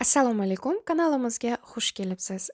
assalomu alaykum kanalimizga xush kelibsiz.